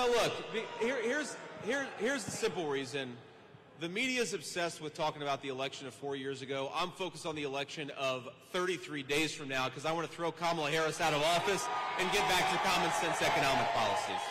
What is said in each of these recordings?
Well, look, here, here's, here, here's the simple reason. The media is obsessed with talking about the election of four years ago. I'm focused on the election of 33 days from now because I want to throw Kamala Harris out of office and get back to common sense economic policies.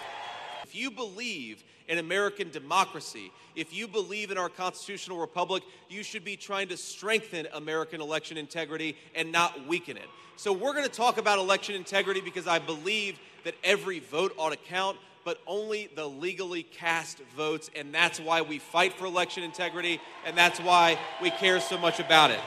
If you believe in American democracy, if you believe in our constitutional republic, you should be trying to strengthen American election integrity and not weaken it. So we're going to talk about election integrity because I believe that every vote ought to count but only the legally cast votes. And that's why we fight for election integrity, and that's why we care so much about it.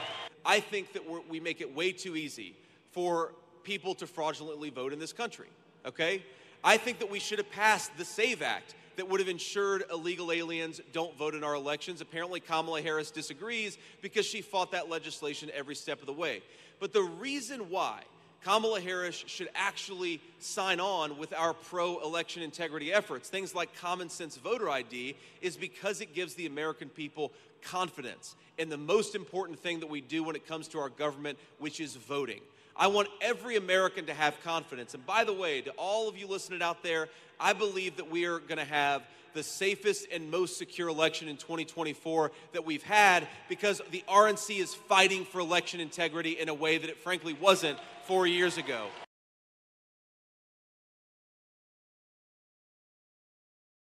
I think that we make it way too easy for people to fraudulently vote in this country, okay? I think that we should have passed the SAVE Act that would have ensured illegal aliens don't vote in our elections. Apparently, Kamala Harris disagrees because she fought that legislation every step of the way. But the reason why Kamala Harris should actually sign on with our pro election integrity efforts. Things like common sense voter ID is because it gives the American people confidence in the most important thing that we do when it comes to our government, which is voting. I want every American to have confidence. And by the way, to all of you listening out there, I believe that we are going to have the safest and most secure election in 2024 that we've had because the RNC is fighting for election integrity in a way that it frankly wasn't four years ago.